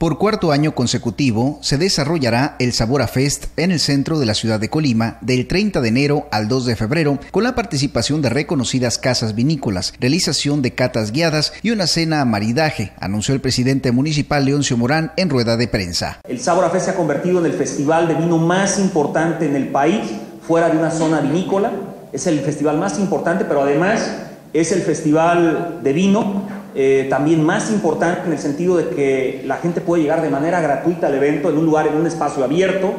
Por cuarto año consecutivo se desarrollará el Sabora Fest en el centro de la ciudad de Colima del 30 de enero al 2 de febrero con la participación de reconocidas casas vinícolas, realización de catas guiadas y una cena a maridaje, anunció el presidente municipal Leoncio Morán en rueda de prensa. El Sabora Fest se ha convertido en el festival de vino más importante en el país, fuera de una zona vinícola. Es el festival más importante, pero además es el festival de vino eh, también más importante en el sentido de que la gente puede llegar de manera gratuita al evento en un lugar, en un espacio abierto,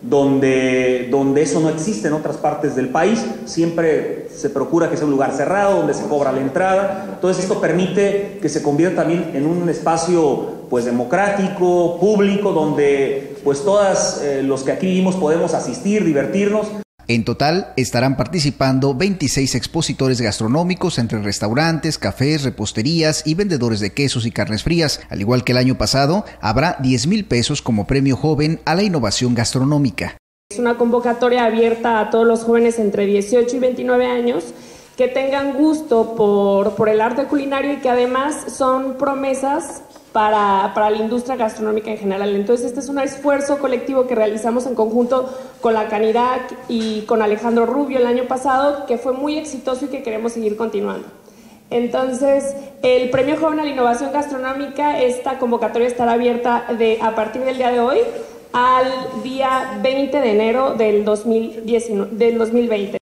donde, donde eso no existe en otras partes del país. Siempre se procura que sea un lugar cerrado, donde se cobra la entrada. Entonces esto permite que se convierta también en un espacio pues democrático, público, donde pues todos eh, los que aquí vivimos podemos asistir, divertirnos. En total estarán participando 26 expositores gastronómicos entre restaurantes, cafés, reposterías y vendedores de quesos y carnes frías. Al igual que el año pasado, habrá 10 mil pesos como premio joven a la innovación gastronómica. Es una convocatoria abierta a todos los jóvenes entre 18 y 29 años que tengan gusto por, por el arte culinario y que además son promesas para, para, la industria gastronómica en general. Entonces, este es un esfuerzo colectivo que realizamos en conjunto con la Canirac y con Alejandro Rubio el año pasado, que fue muy exitoso y que queremos seguir continuando. Entonces, el Premio Joven a la Innovación Gastronómica, esta convocatoria estará abierta de, a partir del día de hoy al día 20 de enero del, 2019, del 2020.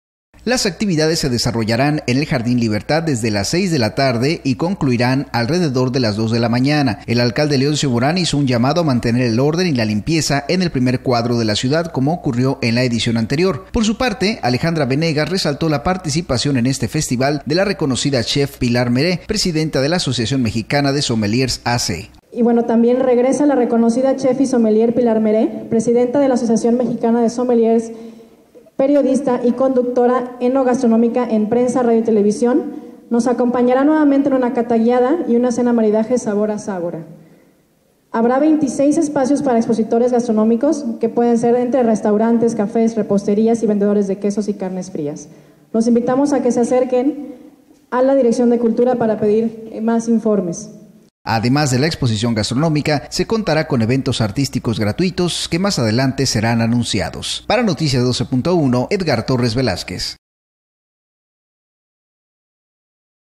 Las actividades se desarrollarán en el Jardín Libertad desde las 6 de la tarde y concluirán alrededor de las 2 de la mañana. El alcalde Leoncio Morán hizo un llamado a mantener el orden y la limpieza en el primer cuadro de la ciudad como ocurrió en la edición anterior. Por su parte, Alejandra Venegas resaltó la participación en este festival de la reconocida chef Pilar Meré, presidenta de la Asociación Mexicana de Sommeliers AC. Y bueno, también regresa la reconocida chef y sommelier Pilar Meré, presidenta de la Asociación Mexicana de Sommeliers periodista y conductora enogastronómica en prensa, radio y televisión, nos acompañará nuevamente en una cata guiada y una cena maridaje sabor a sabora. Habrá 26 espacios para expositores gastronómicos que pueden ser entre restaurantes, cafés, reposterías y vendedores de quesos y carnes frías. Los invitamos a que se acerquen a la Dirección de Cultura para pedir más informes. Además de la exposición gastronómica, se contará con eventos artísticos gratuitos que más adelante serán anunciados. Para Noticias 12.1, Edgar Torres Velázquez.